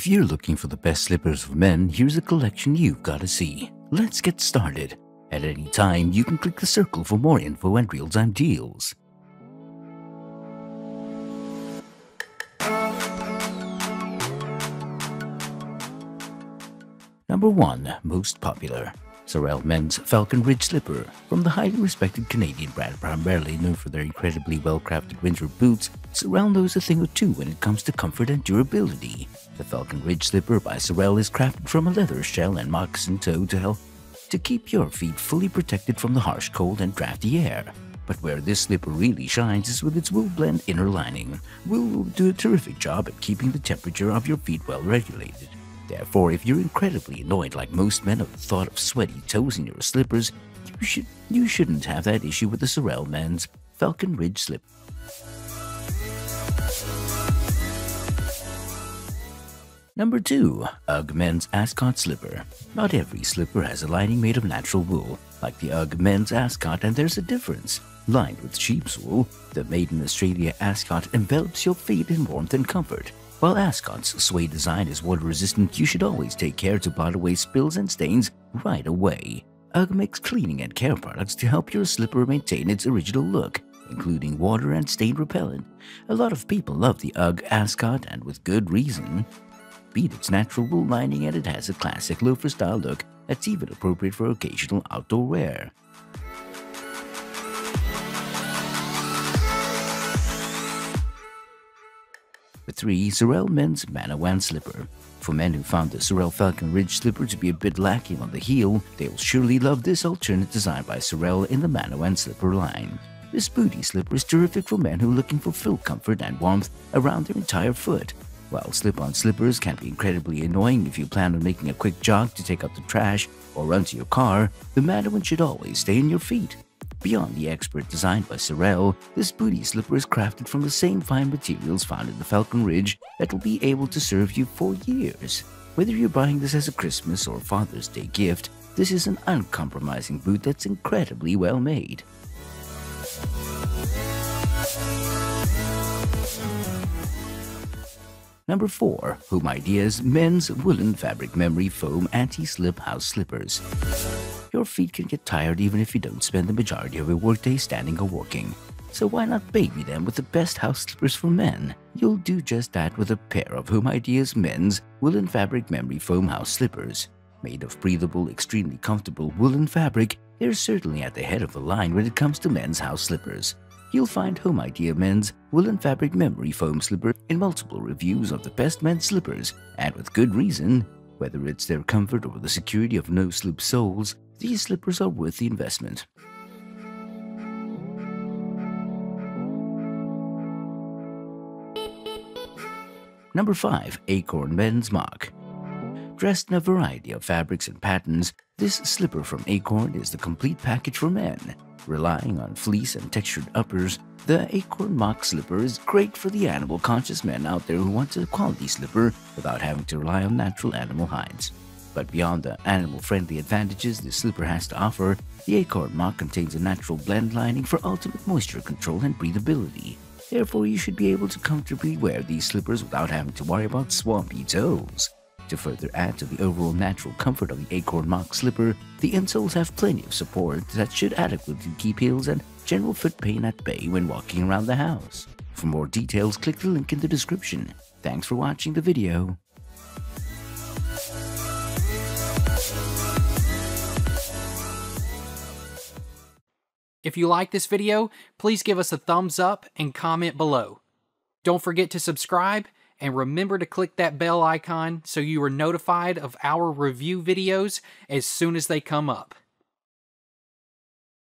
If you're looking for the best slippers for men, here's a collection you've got to see. Let's get started. At any time, you can click the circle for more info and real-time deals. Number 1. Most popular. Sorel Men's Falcon Ridge Slipper. From the highly respected Canadian brand primarily known for their incredibly well-crafted winter boots, Sorel knows a thing or two when it comes to comfort and durability. The Falcon Ridge Slipper by Sorel is crafted from a leather shell and moccasin toe to help to keep your feet fully protected from the harsh cold and drafty air. But where this slipper really shines is with its wool blend inner lining. Wool will do a terrific job at keeping the temperature of your feet well regulated. Therefore, if you're incredibly annoyed like most men of the thought of sweaty toes in your slippers, you should you shouldn't have that issue with the Sorel Men's Falcon Ridge slip. Number 2. UGG Men's Ascot Slipper. Not every slipper has a lining made of natural wool, like the UGG Men's Ascot, and there's a difference. Lined with sheep's wool, the made in Australia Ascot envelops your feet in warmth and comfort. While Ascot's suede design is water resistant, you should always take care to blot away spills and stains right away. UGG makes cleaning and care products to help your slipper maintain its original look, including water and stain repellent. A lot of people love the UGG Ascot and with good reason. Beat its natural wool lining and it has a classic loafer style look that's even appropriate for occasional outdoor wear. The 3. Sorel Men's Manawan Slipper. For men who found the Sorel Falcon Ridge slipper to be a bit lacking on the heel, they'll surely love this alternate design by Sorel in the Manawan slipper line. This booty slipper is terrific for men who are looking for full comfort and warmth around their entire foot. While slip-on slippers can be incredibly annoying if you plan on making a quick jog to take out the trash or run to your car, the Manawan should always stay in your feet. Beyond the expert design by Sorel, this booty slipper is crafted from the same fine materials found in the Falcon Ridge that will be able to serve you for years. Whether you're buying this as a Christmas or Father's Day gift, this is an uncompromising boot that's incredibly well made. Number 4. Home Ideas Men's Woolen Fabric Memory Foam Anti-Slip House Slippers. Your feet can get tired even if you don't spend the majority of your workday standing or walking. So why not baby them with the best house slippers for men? You'll do just that with a pair of Home Ideas Men's Woolen Fabric Memory Foam House Slippers. Made of breathable, extremely comfortable woolen fabric, they're certainly at the head of the line when it comes to men's house slippers you'll find Home Idea Men's Woolen Fabric Memory Foam Slipper in multiple reviews of the best men's slippers, and with good reason. Whether it's their comfort or the security of no-slip soles, these slippers are worth the investment. Number 5. Acorn Men's Moc Dressed in a variety of fabrics and patterns, this slipper from Acorn is the complete package for men. Relying on fleece and textured uppers, the Acorn Moc Slipper is great for the animal conscious men out there who want a quality slipper without having to rely on natural animal hides. But beyond the animal friendly advantages this slipper has to offer, the Acorn Moc contains a natural blend lining for ultimate moisture control and breathability. Therefore, you should be able to comfortably wear these slippers without having to worry about swampy toes. To further add to the overall natural comfort of the Acorn Moc slipper, the insoles have plenty of support that should adequately keep heels and general foot pain at bay when walking around the house. For more details, click the link in the description. Thanks for watching the video. If you like this video, please give us a thumbs up and comment below. Don't forget to subscribe and remember to click that bell icon so you are notified of our review videos as soon as they come up.